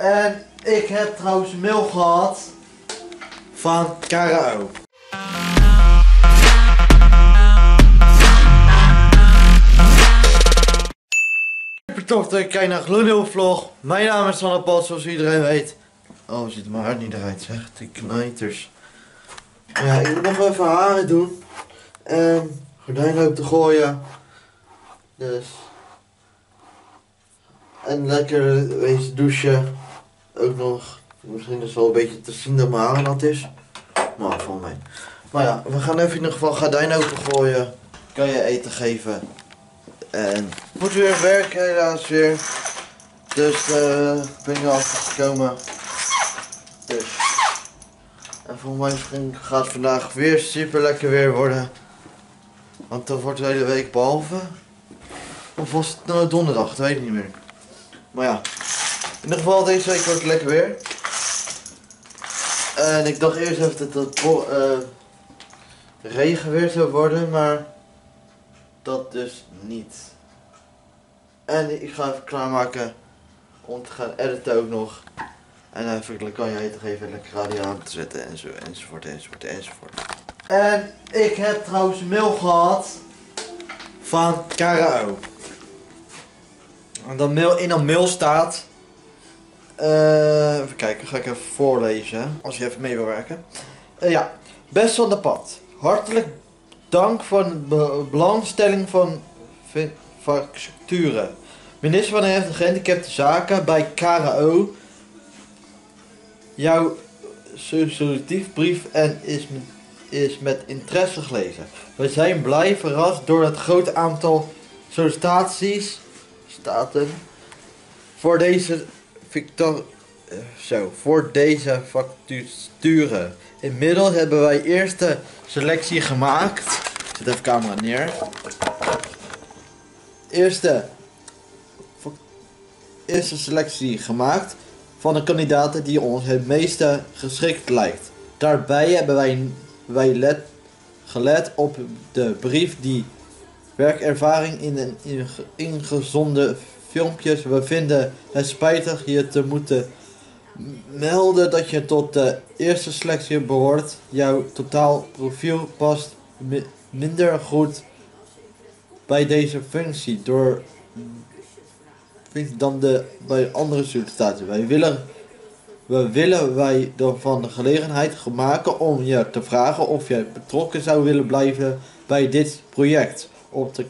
En ik heb trouwens mail gehad van KRO. Super tof dat je kijkt naar Gloedeel Vlog. Mijn naam is Sanne Pat, zoals iedereen weet. Oh, zit mijn haar niet eruit, zeg. Die knijters. Ja, ik moet nog even haren doen. En gordijn op te gooien. Dus. En lekker wezen douchen. Ook nog. Misschien is wel een beetje te zien dat mijn haar nat is. Maar van mij. Maar ja, we gaan even in ieder geval gordijn open gooien. Kan je eten geven. En moet weer werken helaas weer. Dus eh ben nu afgekomen. Dus. En voor mij gaat het vandaag weer super lekker weer worden. Want dat wordt de hele week behalve. Of was het nou donderdag? Dat weet ik niet meer. Maar ja. In ieder geval deze week wordt het lekker weer. En ik dacht eerst even dat het eh, regen weer zou worden, maar dat dus niet. En ik ga even klaarmaken om te gaan editen ook nog. En even kan je eten geven, lekker radio aan te zetten en zo, enzovoort, enzovoort, enzovoort. En ik heb trouwens een mail gehad van KRO. En dat mail, in dat mail staat. Eh, even kijken, ga ik even voorlezen. Als je even mee wil werken. Eh, ja, best van de pad. Hartelijk dank voor de be- belangstelling van facturen. Minister van de Gehandicapte Zaken bij KRO. Jouw sollicitiefbrief en is is met interesse gelezen. We zijn blij verrast door het grote aantal sollicitaties staten voor deze Victor, eh, zo, voor deze facturen. Inmiddels hebben wij eerste selectie gemaakt. Zet even camera neer. Eerste, eerste selectie gemaakt van de kandidaten die ons het meeste geschikt lijkt. Daarbij hebben wij, wij let, gelet op de brief die werkervaring in een inge- ingezonde filmpjes. We vinden het spijtig je te moeten melden dat je tot de eerste selectie behoort. Jouw totaal profiel past mi- minder goed bij deze functie door dan de bij andere sollicitaties. Wij willen, we willen wij ervan de gelegenheid maken om je te vragen of je betrokken zou willen blijven bij dit project. Om te,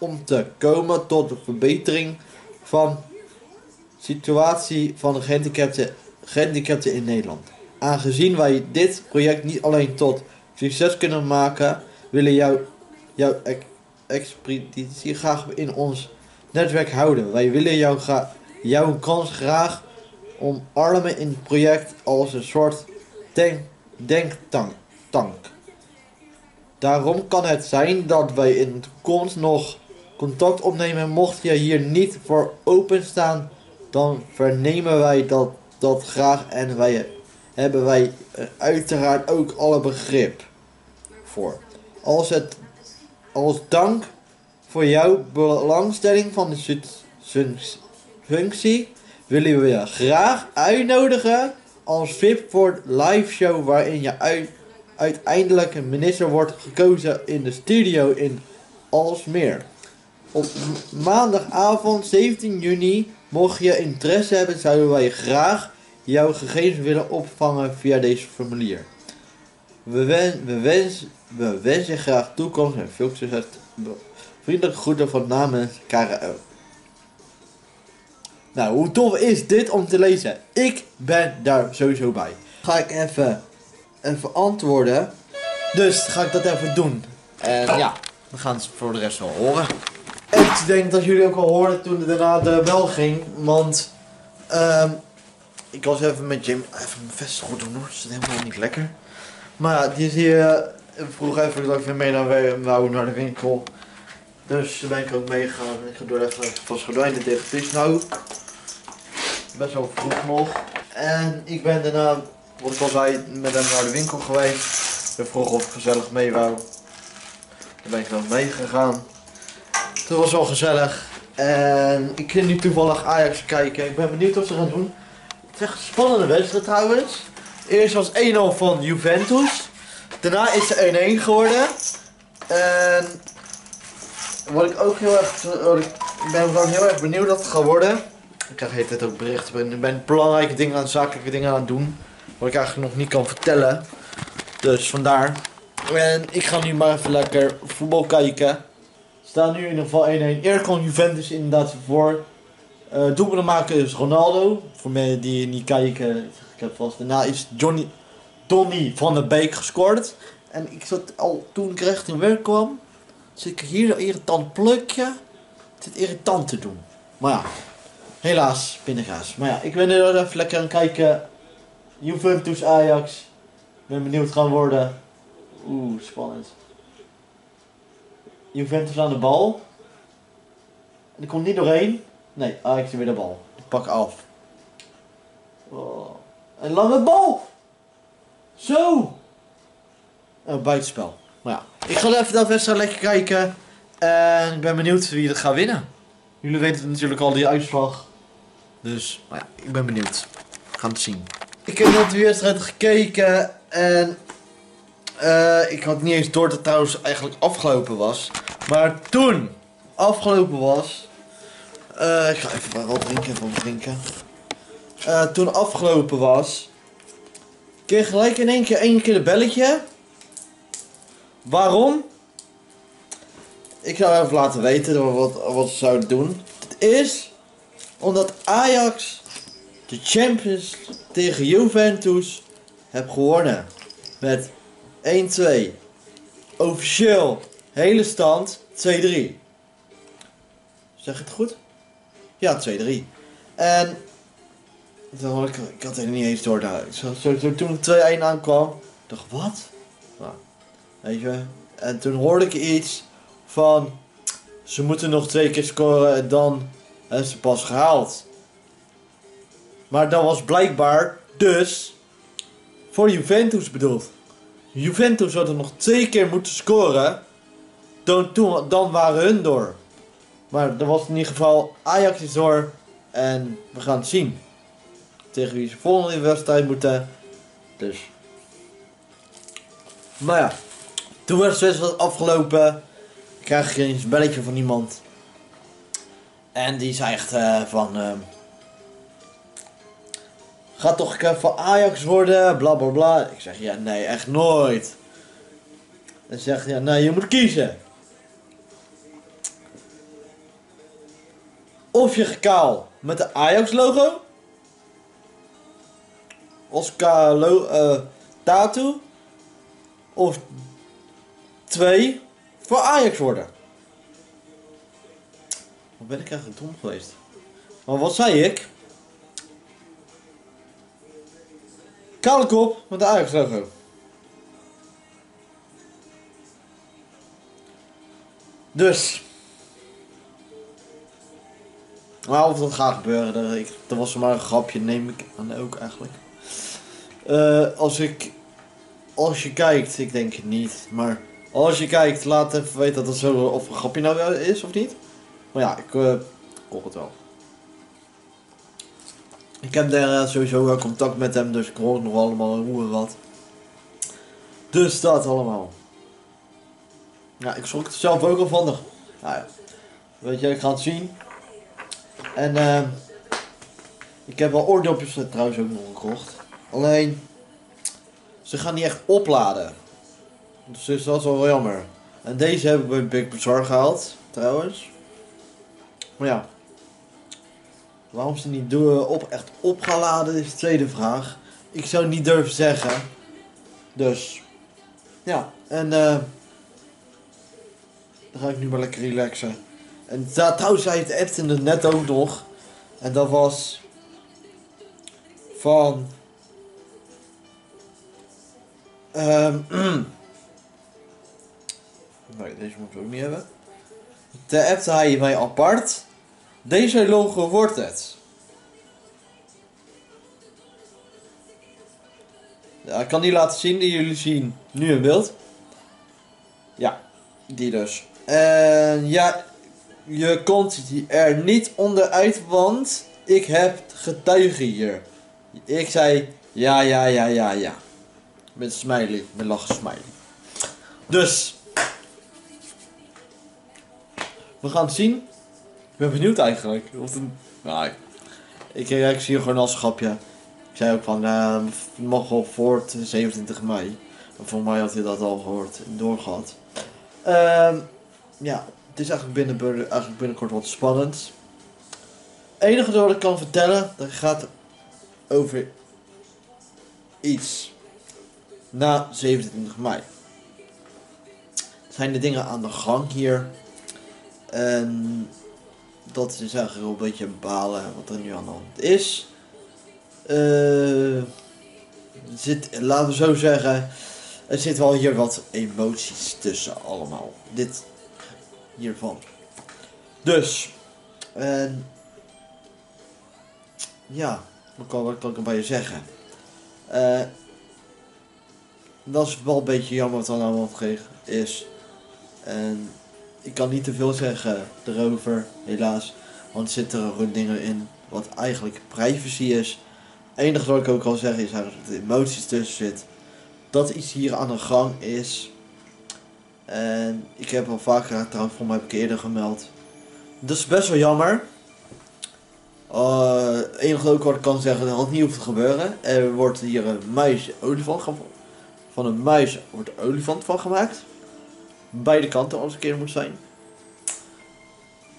om te komen tot verbetering van situatie van de gehandicapten, in Nederland. Aangezien wij dit project niet alleen tot succes kunnen maken, willen jou, jouw ex- expeditie graag in ons netwerk houden. Wij willen jou jouw kans graag omarmen in het project als een soort denk, denktank. Tank. Daarom kan het zijn dat wij in de toekomst nog contact opnemen. Mocht je hier niet voor openstaan, dan vernemen wij dat, dat graag en wij hebben wij er uiteraard ook alle begrip voor. Als, het, als dank voor jouw belangstelling van de functie willen we je graag uitnodigen als VIP voor live show waarin je uit, uiteindelijk een minister wordt gekozen in de studio in Alsmeer. Op maandagavond 17 juni, mocht je interesse hebben, zouden wij graag jouw gegevens willen opvangen via deze formulier. We, we, wens, we wensen graag toekomst en veel succes. Vriendelijke groeten van namens KRO. Nou, hoe tof is dit om te lezen? Ik ben daar sowieso bij. Ga ik even, even antwoorden. Dus ga ik dat even doen. En ja, we gaan het voor de rest wel horen. Ik denk dat jullie ook al hoorden toen daarna de bel ging. Want ehm, ik was even met Jim. Even mijn vest goed doen hoor. Het is helemaal niet lekker. Maar die is hier. eh, vroeg even dat ik weer mee naar, naar de winkel. Dus daar ben ik ook meegegaan. Ik ga door even vast gordijnen dicht. Het is nou best wel vroeg nog. En ik ben daarna, wat ik al zei, met hem naar de winkel geweest. Hij vroeg of ik gezellig mee wou. Daar ben ik dan meegegaan. Het was wel gezellig. En ik ging nu toevallig Ajax kijken. Ik ben benieuwd wat ze gaan doen. Het is echt een spannende wedstrijd trouwens. Eerst was 1-0 van Juventus. Daarna is het 1-1 geworden. En wat ik ook heel erg. Ik ben gewoon heel erg benieuwd wat het gaat worden. Ik krijg hele tijd ook berichten. Ik ben belangrijke dingen aan zakelijke dingen aan het doen. Wat ik eigenlijk nog niet kan vertellen. Dus vandaar. En ik ga nu maar even lekker voetbal kijken. Staan nu in ieder geval 1-1. Eerder kon Juventus inderdaad voor. Uh, doelpunten maken is Ronaldo. Voor mensen die niet kijken, ik heb vast. Daarna is Johnny, Donny van der Beek gescoord. En ik zat al toen ik recht in werk kwam. Zit ik hier een irritant plukje. Het is irritant te doen. Maar ja, helaas, pindakaas. Maar ja, ik ben er even lekker aan kijken. Juventus Ajax. Ik ben benieuwd gaan worden. Oeh, spannend. Juventus aan de bal. En er komt niet doorheen. Nee, Ajax weer de bal. Pak af. Oh. Een lange bal. Zo. Een buitenspel. Maar ja, ik ga even dat wedstrijd lekker kijken. En ik ben benieuwd wie het gaat winnen. Jullie weten natuurlijk al die uitslag. Dus, maar ja, ik ben benieuwd. We gaan het zien. Ik heb net de wedstrijd gekeken en uh, ik had niet eens door dat trouwens eigenlijk afgelopen was. Maar toen afgelopen was. Uh, ik ga even wat drinken, even drinken. Uh, toen afgelopen was. Kreeg gelijk in één keer één keer de belletje. Waarom? Ik zou even laten weten wat, wat ze zouden doen. Het is omdat Ajax de Champions tegen Juventus heb gewonnen. Met 1-2. Officieel hele stand 2-3. Zeg het goed? Ja, 2-3. En dan had ik, ik had het niet eens door. Zo, zo, zo, toen het 2-1 aankwam, dacht ik, wat? Nou, weet je. En toen hoorde ik iets van ze moeten nog twee keer scoren en dan hebben ze pas gehaald. Maar dat was blijkbaar dus voor Juventus bedoeld. Juventus had er nog twee keer moeten scoren. Dan, toen, dan waren hun door. Maar dat was in ieder geval Ajax is door. En we gaan het zien. Tegen wie ze volgende wedstrijd moeten. Dus. Maar ja. Toen was de wedstrijd afgelopen. Krijg een belletje van iemand. En die zei echt uh, van... Uh, Gaat toch van Ajax worden, bla bla bla. Ik zeg, ja nee, echt nooit. En zegt, ja nee, je moet kiezen. Of je gekaal met de Ajax logo. Oscar lo uh. Of twee voor Ajax worden. Wat ben ik eigenlijk dom geweest? Maar wat zei ik? Kale kop met de Ajax. Dus. Maar of dat gaat gebeuren, ik, dat was maar een grapje, neem ik aan ook eigenlijk. Uh, als ik. Als je kijkt, ik denk het niet, maar als je kijkt, laat even weten dat het zo of een grapje nou is of niet. Maar ja, ik uh, het wel. Ik heb daar sowieso wel contact met hem, dus ik hoor nog allemaal hoe en wat. Dus dat allemaal. Ja, ik schrok er zelf ook al van. Nou ja, weet je, ik ga het zien. En uh, ik heb wel oordopjes trouwens ook nog gekocht. Alleen, ze gaan niet echt opladen. Dus dat is wel jammer. En deze heb ik bij Big Bazaar gehaald, trouwens. Maar ja. Waarom ze niet door op, echt op gaan laden is de tweede vraag. Ik zou het niet durven zeggen. Dus. Ja, en uh, dan ga ik nu maar lekker relaxen. En trouwens zei het Ed in net ook nog. En dat was van. Um, Nee, deze moeten we ook niet hebben. De app hij mij apart. Deze logo wordt het. Ja, ik kan die laten zien, die jullie zien nu in beeld. Ja, die dus. En ja, je komt er niet onderuit, want ik heb getuigen hier. Ik zei ja, ja, ja, ja, ja. Met smiley, met lachen smiley. Dus. We gaan het zien. Ik ben benieuwd eigenlijk. Of een, nou, ik, ik, zie gewoon als grapje. Ik zei ook van, uh, mag wel voor het 27 mei. Voor mij had hij dat al gehoord en doorgehad. Ehm ja, het is eigenlijk, binnen, binnenkort wat spannend. Het enige wat ik kan vertellen, dat gaat over iets na 27 mei. Zijn de dingen aan de gang hier. En dat is eigenlijk wel een beetje balen wat er nu aan de hand is. Uh, zit, laten we zo zeggen, er zit wel hier wat emoties tussen allemaal. Dit hiervan. Dus, en ja, wat kan, wat kan ik erbij zeggen? Uh, dat is wel een beetje jammer wat er nou gekregen is. En ik kan niet te veel zeggen erover, helaas. Want er zitten dingen in wat eigenlijk privacy is. Het enige wat ik ook kan zeggen is dat er emoties tussen zit. Dat iets hier aan de gang is. En ik heb al vaker, trouwens voor mij heb ik eerder gemeld. Dat is best wel jammer. Uh, enige ook wat ik kan zeggen, dat had niet hoeft te gebeuren. Er wordt hier een muis olifant van een muis wordt olifant van gemaakt. Beide kanten als een keer moet zijn.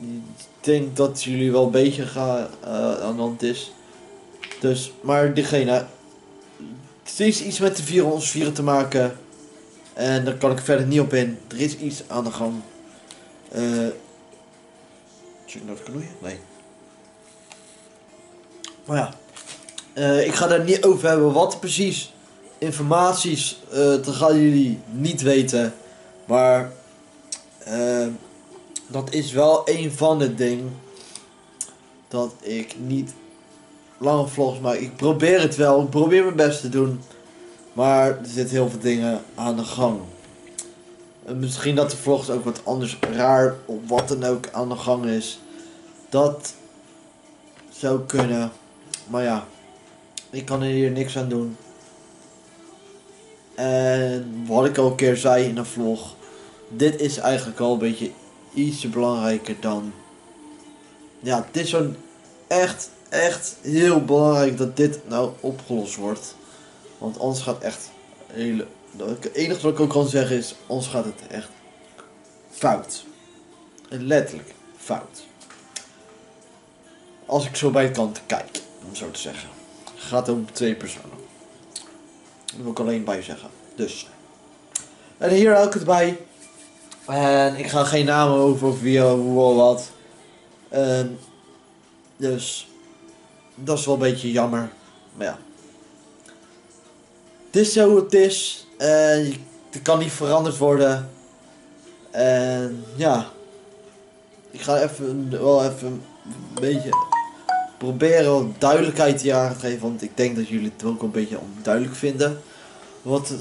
Ik denk dat jullie wel een beetje gaan, uh, aan de hand is. Dus, maar diegene. Het is iets met de vieren ons vieren te maken. En daar kan ik verder niet op in. Er is iets aan de gang. Uh, check naar de knoeien? Nee. Maar ja. Uh, ik ga daar niet over hebben wat precies informaties. Uh, dat gaan jullie niet weten. Maar. Uh, dat is wel een van de dingen. Dat ik niet lange vlogs maak. Ik probeer het wel. Ik probeer mijn best te doen. Maar er zitten heel veel dingen aan de gang. En misschien dat de vlogs ook wat anders raar of wat dan ook aan de gang is. Dat zou kunnen. Maar ja, ik kan er hier niks aan doen. En wat ik al een keer zei in een vlog. Dit is eigenlijk al een beetje iets belangrijker dan. Ja, het is zo'n echt, echt heel belangrijk dat dit nou opgelost wordt. Want anders gaat echt hele. Het enige wat ik ook kan zeggen is, ons gaat het echt fout. Letterlijk fout. Als ik zo bij de kant kijk, om zo te zeggen. Gaat om twee personen. Dat wil ik alleen bij zeggen. Dus. En hier hou ik het bij. En ik ga geen namen over of wie, hoe wat. Um, dus. Dat is wel een beetje jammer. Maar ja. Het is zo het is. En het kan niet veranderd worden. En ja. Ik ga even wel even een beetje proberen duidelijkheid hier aan te geven. Want ik denk dat jullie het ook een beetje onduidelijk vinden. Wat,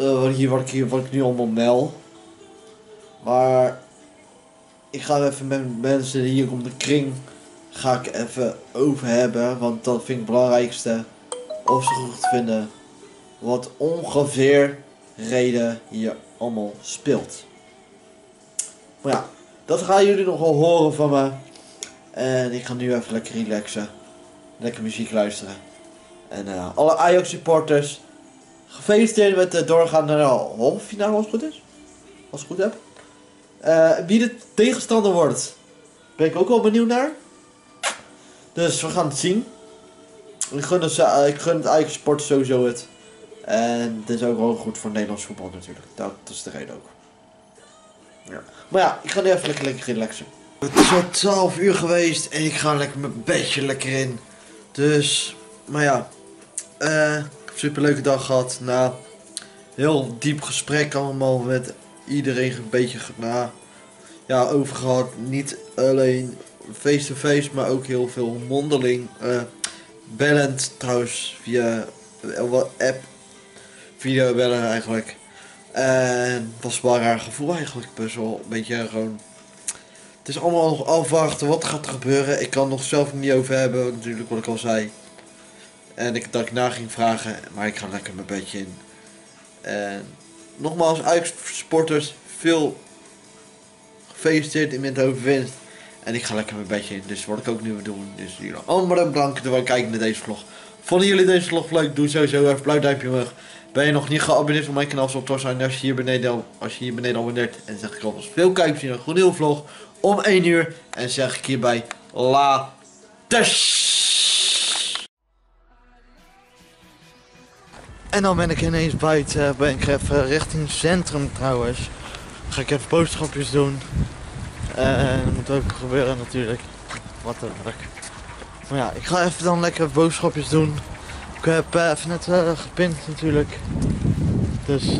uh, wat, hier, wat, ik hier, wat ik nu allemaal meld. Maar ik ga even met mensen hier om de kring ga ik even over hebben. Want dat vind ik het belangrijkste. Of ze goed vinden. Wat ongeveer reden hier allemaal speelt. Maar ja, dat gaan jullie nog wel horen van me. En ik ga nu even lekker relaxen. Lekker muziek luisteren. En uh, alle Ajax supporters. Gefeliciteerd met de doorgaan naar de halve finale als het goed is. Als ik het goed heb. Uh, wie de tegenstander wordt. Ben ik ook wel benieuwd naar. Dus we gaan het zien. Ik gun het, uh, ik gun het Ajax supporters sowieso het. En het is ook wel goed voor Nederlands voetbal natuurlijk. Dat, dat is de reden ook. Ja. Maar ja, ik ga nu even lekker, lekker relaxen. Het is al 12 uur geweest en ik ga lekker mijn bedje lekker in. Dus, maar ja. Uh, super leuke dag gehad. Nou, heel diep gesprek allemaal met iedereen een beetje na, ja, over gehad. Niet alleen face-to-face, maar ook heel veel mondeling. Uh, bellend trouwens via app. Video bellen eigenlijk. En was wel raar gevoel eigenlijk. Best wel een beetje gewoon het is allemaal nog afwachten. Wat gaat er gebeuren? Ik kan nog zelf niet over hebben. Natuurlijk wat ik al zei. En ik, dat ik na ging vragen, maar ik ga lekker mijn bedje in. En nogmaals, Ajax-sporters, veel gefeliciteerd in de overwinst. En ik ga lekker mijn bedje in, dus wat ik ook nu wil doen. Dus jullie allemaal bedankt voor het kijken naar deze vlog. Vonden jullie deze vlog leuk? Doe sowieso even een blauw duimpje omhoog. Ben je nog niet geabonneerd op mijn kanaal, op toch zijn als je hier beneden, al- als je hier beneden abonneert. En zeg ik alvast veel kijkers in een goed nieuwe vlog om 1 uur. En zeg ik hierbij later. En dan ben ik ineens buiten, ben ik even richting het centrum trouwens. Ga ik even boodschapjes doen. En dat moet ook gebeuren natuurlijk. Wat een werk. Maar ja, ik ga even dan lekker boodschapjes doen. Ik heb even net eh, gepint natuurlijk. Dus